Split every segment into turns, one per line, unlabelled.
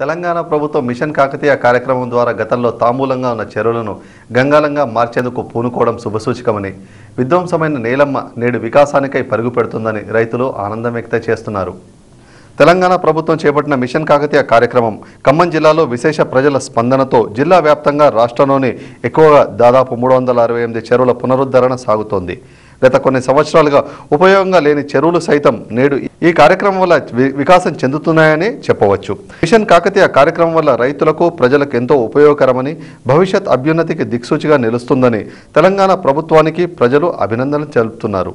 తెలంగాణ ప్రభుత్వం మిషన్ కాకతీయ కార్యక్రమం ద్వారా గతంలో తాంబూలంగా ఉన్న చెరువులను గంగాలంగా మార్చేందుకు పూనుకోవడం శుభసూచకమని విధ్వంసమైన నేలమ్మ నేడు వికాసానికై పరుగు పెడుతుందని రైతులు ఆనందం వ్యక్తం చేస్తున్నారు. తెలంగాణ ప్రభుత్వం చేపట్టిన మిషన్ కాకతీయ కార్యక్రమం ఖమ్మం జిల్లాలో విశేష ప్రజల స్పందనతో జిల్లా వ్యాప్తంగా రాష్ట్రంలోని ఎక్కువగా దాదాపు మూడు వందల అరవై ఎనిమిది చెరువుల పునరుద్ధరణ సాగుతోంది. గత కొన్ని సంవత్సరాలుగా ఉపయోగంగా లేని చెరువులు సైతం నేడు ఈ కార్యక్రమం వల్ల వి- వికాసం చెందుతున్నాయని చెప్పవచ్చు. మిషన్ కాకతీయ కార్యక్రమం వల్ల రైతులకు ప్రజలకు ఎంతో ఉపయోగకరమని భవిష్యత్ అభ్యున్నతికి దిక్సూచిగా నిలుస్తుందని తెలంగాణ ప్రభుత్వానికి ప్రజలు అభినందనలు తెలుపుతున్నారు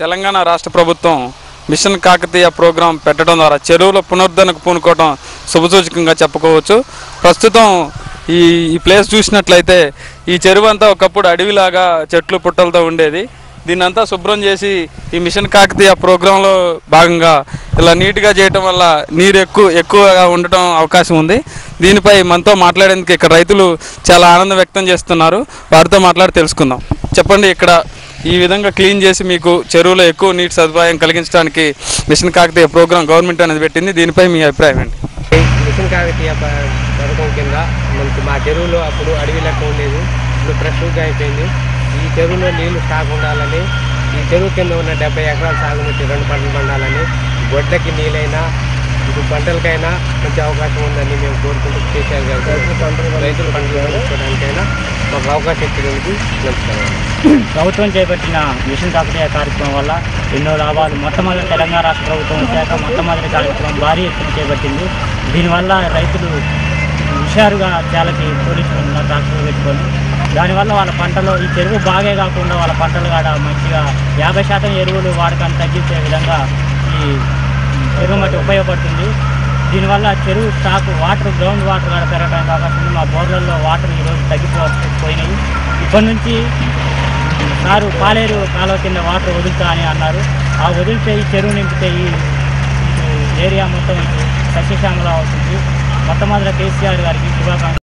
తెలంగాణ రాష్ట్ర ప్రభుత్వం మిషన్ కాకతీయ ప్రోగ్రాం పెట్టడం ద్వారా చెరువుల పునరుద్ధరణకు పూనుకోవడం శుభసూచకంగా చెప్పుకోవచ్చు. ప్రస్తుతం ఈ ఈ ప్లేస్ చూసినట్లయితే ఈ చెరువు అంతా ఒకప్పుడు అడవిలాగా చెట్లు పుట్టలతో ఉండేది. దీన్ని అంతా శుభ్రం చేసి ఈ మిషన్ కాకతీయ ప్రోగ్రాంలో భాగంగా ఇలా నీట్గా చేయటం వల్ల నీరు ఎక్కువ ఎక్కువగా ఉండటం అవకాశం ఉంది. దీనిపై మనతో మాట్లాడేందుకు ఇక్కడ రైతులు చాలా ఆనందం వ్యక్తం చేస్తున్నారు. వారితో మాట్లాడి తెలుసుకుందాం. చెప్పండి ఇక్కడ ఈ విధంగా క్లీన్ చేసి మీకు చెరువులో ఎక్కువ నీటి సదుపాయం కలిగించడానికి మిషన్ కాకతీయ ప్రోగ్రాం గవర్నమెంట్ అనేది పెట్టింది. దీనిపై మీ అభిప్రాయం ఏంటి?
మిషన్ కాకతీయ పథకం కింద మనకి మా చెరువులో అప్పుడు అడవి లెక్క ఉండేది. ఇప్పుడు ఫ్రెష్గా అయిపోయింది. ఈ చెరువులో నీళ్ళు స్టాక్ ఉండాలని ఈ చెరువు కింద ఉన్న డెబ్బై ఎకరాల సాగునీటి రెండు పంటలు పండాలని గొడ్లకి నీళ్ళైనా ఇప్పుడు పంటలకైనా మంచి అవకాశం ఉందని మేము కోరుకుంటూ గారు రైతులు పంటలు పండించుకోవడానికైనా మాకు అవకాశం ఇచ్చినందుకు
ప్రభుత్వం చేపట్టిన మిషన్ కాకతీయ కార్యక్రమం వల్ల ఎన్నో లాభాలు మొట్టమొదటి తెలంగాణ రాష్ట్ర ప్రభుత్వం శాఖ మొట్టమొదటి కార్యక్రమం భారీ ఎత్తున చేపట్టింది. దీనివల్ల రైతులు హుషారుగా చాలకి తోలించుకుంటున్నారు ట్రాక్టర్లు పెట్టుకొని దానివల్ల వాళ్ళ పంటలో ఈ చెరువు బాగే కాకుండా వాళ్ళ పంటలు కాడ మంచిగా యాభై శాతం ఎరువులు వాడకాన్ని తగ్గించే విధంగా ఈ చెరువు మట్టి ఉపయోగపడుతుంది. దీనివల్ల చెరువు స్టాక్ వాటర్ గ్రౌండ్ వాటర్ కాడ పెరగడానికి అవకాశం ఉంది మా బోర్లలో వాటర్ ఈరోజు తగ్గిపోయినాయి. ఇప్పటి నుంచి సారు పాలేరు కాలువ కింద వాటర్ వదులుతా అని అన్నారు. ఆ వదిలితే ఈ చెరువు నింపితే ఈ ఏరియా మొత్తం సస్యశ్యామలం అవుతుంది. మొట్టమొదటి కేసీఆర్ గారికి శుభాకాంక్షలు.